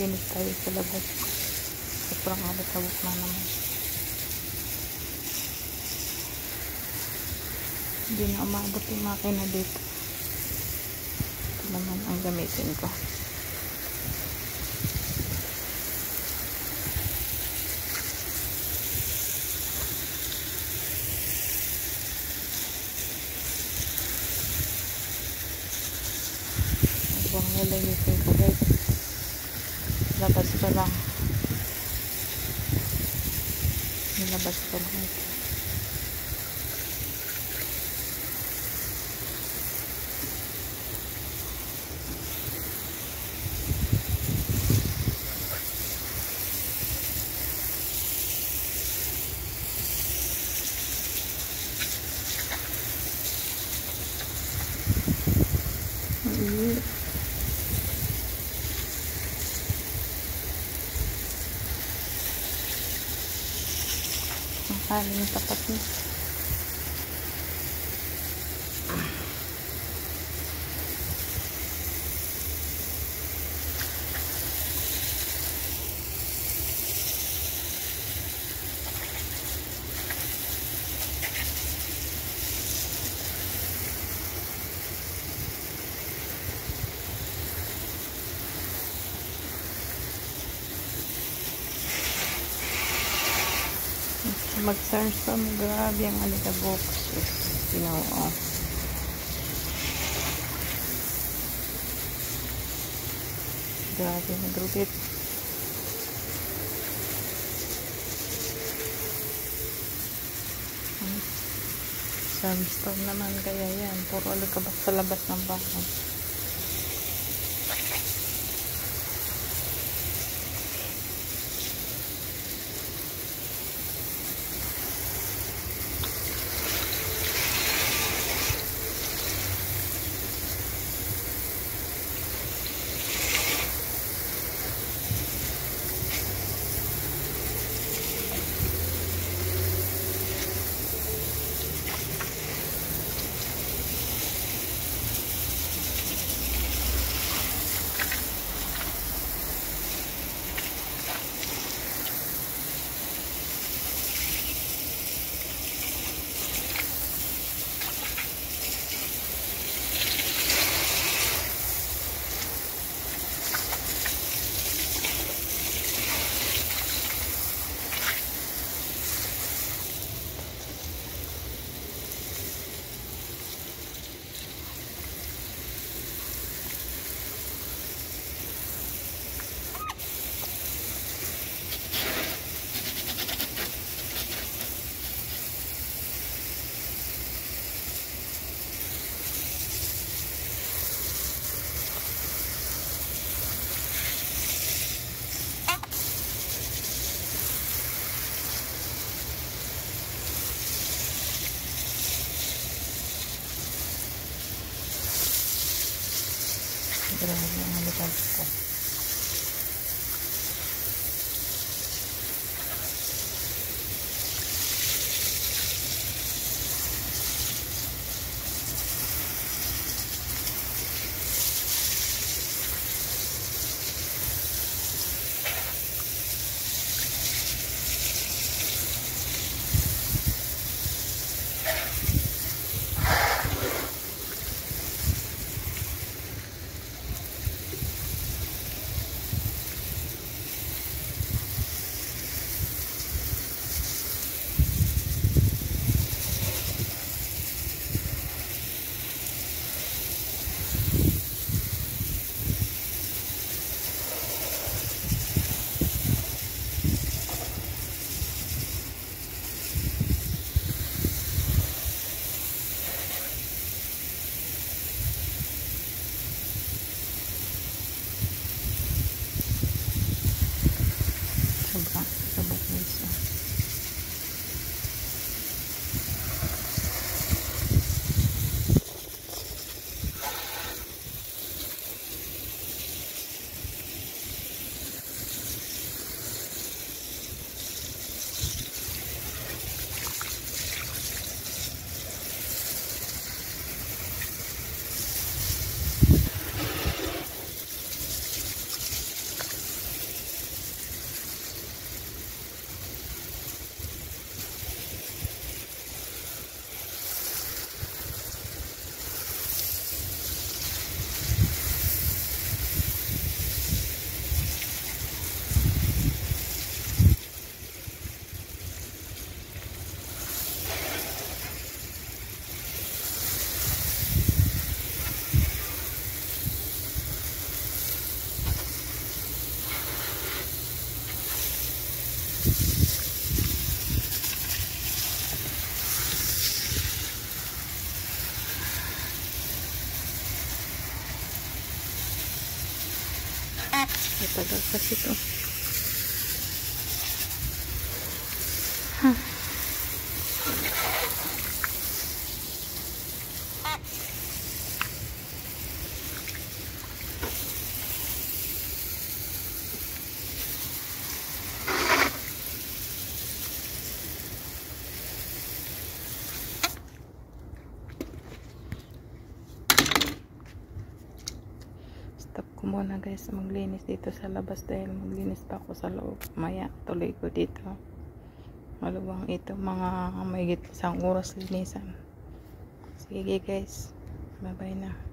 Ayun, maglinis tayo sa labas. Sobrang abot-abot na naman. Hindi na umabot yung makina dito. Ito naman ang gamitin ko. Habang nalinisin ko guys. Pa lang. Nilabas pa lang ito. Mm. правильно, так как niya. Mag-sarsom, grabe ang alikabok. Ginoo. Grabe, nagrubit. Sandstorm naman kaya yan. Puro alikabok sa labas ng bahay. kadar basit o. muna guys maglinis dito sa labas dahil maglinis pa ako sa loob. Maya tuloy ko dito. Maluwang ito mga may isang oras linisan. Sige guys. Bye bye na.